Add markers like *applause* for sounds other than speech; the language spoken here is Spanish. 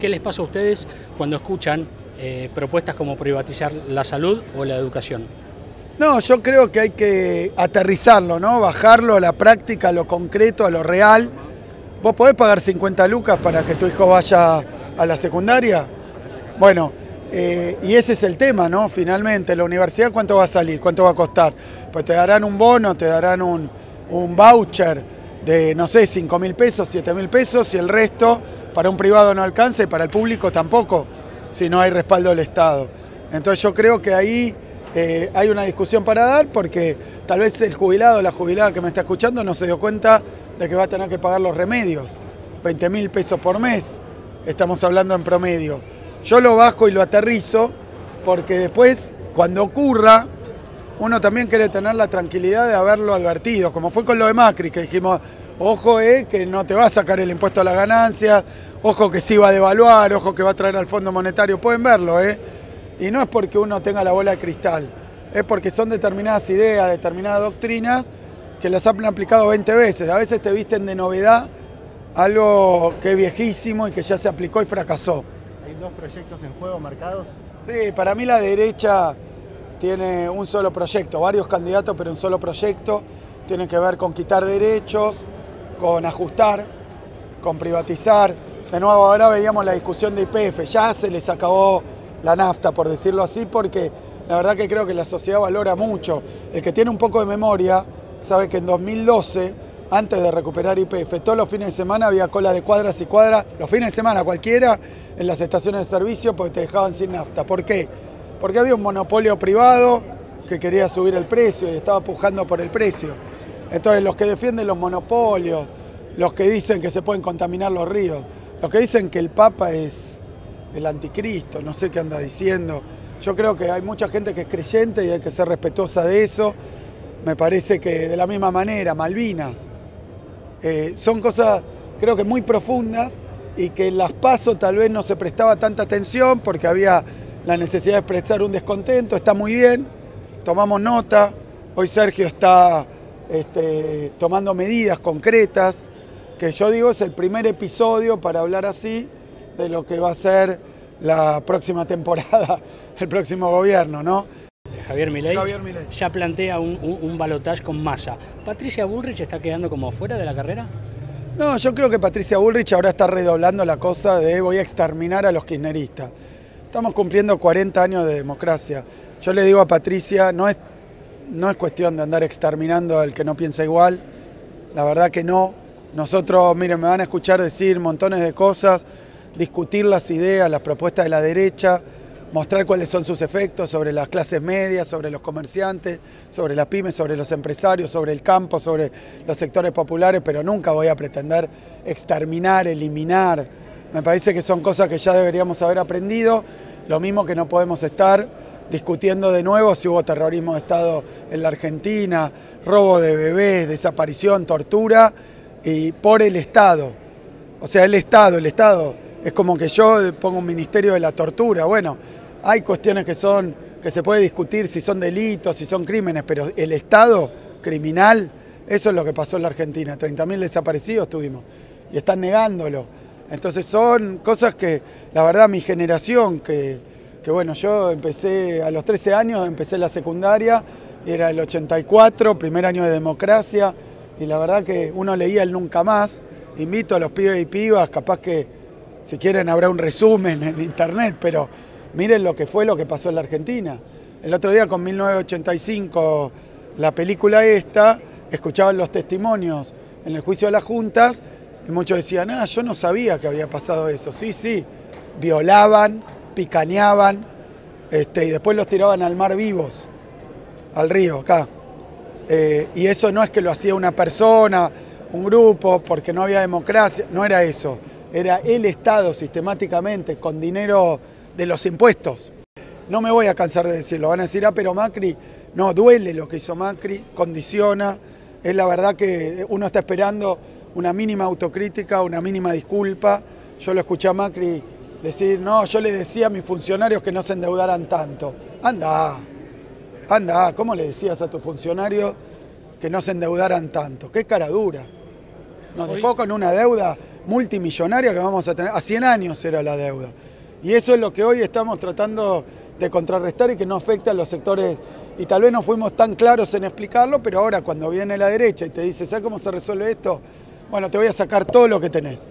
¿Qué les pasa a ustedes cuando escuchan eh, propuestas como privatizar la salud o la educación? No, yo creo que hay que aterrizarlo, ¿no? Bajarlo a la práctica, a lo concreto, a lo real. ¿Vos podés pagar 50 lucas para que tu hijo vaya a la secundaria? Bueno, eh, y ese es el tema, ¿no? Finalmente, la universidad, ¿cuánto va a salir? ¿Cuánto va a costar? Pues te darán un bono, te darán un, un voucher de, no sé, 5 mil pesos, 7 mil pesos y el resto para un privado no alcanza y para el público tampoco, si no hay respaldo del Estado. Entonces yo creo que ahí eh, hay una discusión para dar porque tal vez el jubilado la jubilada que me está escuchando no se dio cuenta de que va a tener que pagar los remedios, 20 mil pesos por mes, estamos hablando en promedio. Yo lo bajo y lo aterrizo porque después, cuando ocurra, uno también quiere tener la tranquilidad de haberlo advertido, como fue con lo de Macri, que dijimos, ojo eh, que no te va a sacar el impuesto a la ganancia, ojo que sí va a devaluar, ojo que va a traer al Fondo Monetario, pueden verlo, ¿eh? Y no es porque uno tenga la bola de cristal, es porque son determinadas ideas, determinadas doctrinas que las han aplicado 20 veces. A veces te visten de novedad algo que es viejísimo y que ya se aplicó y fracasó. ¿Hay dos proyectos en juego marcados? Sí, para mí la derecha tiene un solo proyecto, varios candidatos, pero un solo proyecto. Tiene que ver con quitar derechos, con ajustar, con privatizar. De nuevo, ahora veíamos la discusión de IPF, ya se les acabó la nafta, por decirlo así, porque la verdad que creo que la sociedad valora mucho. El que tiene un poco de memoria sabe que en 2012, antes de recuperar IPF, todos los fines de semana había cola de cuadras y cuadras, los fines de semana cualquiera, en las estaciones de servicio porque te dejaban sin nafta. ¿Por qué? Porque había un monopolio privado que quería subir el precio y estaba pujando por el precio. Entonces los que defienden los monopolios, los que dicen que se pueden contaminar los ríos, los que dicen que el Papa es el anticristo, no sé qué anda diciendo. Yo creo que hay mucha gente que es creyente y hay que ser respetuosa de eso. Me parece que de la misma manera, Malvinas, eh, son cosas creo que muy profundas y que en las pasos tal vez no se prestaba tanta atención porque había la necesidad de expresar un descontento, está muy bien, tomamos nota, hoy Sergio está este, tomando medidas concretas, que yo digo es el primer episodio para hablar así de lo que va a ser la próxima temporada, *laughs* el próximo gobierno, ¿no? Javier Milei, ya plantea un, un, balotaje con masa. ¿Patricia Bullrich está quedando como fuera de la carrera? No, yo creo que Patricia Bullrich ahora está redoblando la cosa de voy a exterminar a los kirchneristas. Estamos cumpliendo 40 años de democracia. Yo le digo a Patricia, no es, no es cuestión de andar exterminando al que no piensa igual. La verdad que no. Nosotros, miren, me van a escuchar decir montones de cosas discutir las ideas, las propuestas de la derecha, mostrar cuáles son sus efectos sobre las clases medias, sobre los comerciantes, sobre las pymes, sobre los empresarios, sobre el campo, sobre los sectores populares, pero nunca voy a pretender exterminar, eliminar. Me parece que son cosas que ya deberíamos haber aprendido, lo mismo que no podemos estar discutiendo de nuevo si hubo terrorismo de Estado en la Argentina, robo de bebés, desaparición, tortura, y por el Estado. O sea, el Estado, el Estado es como que yo pongo un ministerio de la tortura. Bueno, hay cuestiones que son que se puede discutir si son delitos, si son crímenes, pero el Estado criminal, eso es lo que pasó en la Argentina. 30.000 desaparecidos tuvimos y están negándolo. Entonces son cosas que, la verdad, mi generación, que, bueno, yo empecé a los 13 años, empecé la secundaria, era el 84, primer año de democracia, y la verdad que uno leía el nunca más. Invito a los pibes y pibas, capaz que si quieren habrá un resumen en internet, pero miren lo que fue lo que pasó en la Argentina. El otro día con 1985, la película esta, escuchaban los testimonios en el juicio de las juntas y muchos decían, ah, yo no sabía que había pasado eso. Sí, sí, violaban, picaneaban este, y después los tiraban al mar vivos, al río, acá. Eh, y eso no es que lo hacía una persona, un grupo, porque no había democracia, no era eso era el Estado sistemáticamente con dinero de los impuestos. No me voy a cansar de decirlo, van a decir, ah, pero Macri, no, duele lo que hizo Macri, condiciona, es la verdad que uno está esperando una mínima autocrítica, una mínima disculpa. Yo lo escuché a Macri decir, no, yo le decía a mis funcionarios que no se endeudaran tanto. Anda, anda, ¿cómo le decías a tus funcionarios que no se endeudaran tanto? Qué cara dura. Nos dejó con una deuda multimillonaria que vamos a tener. A 100 años era la deuda. Y eso es lo que hoy estamos tratando de contrarrestar y que no afecte a los sectores. Y tal vez no fuimos tan claros en explicarlo, pero ahora cuando viene la derecha y te dice, ¿sabes cómo se resuelve esto? Bueno, te voy a sacar todo lo que tenés.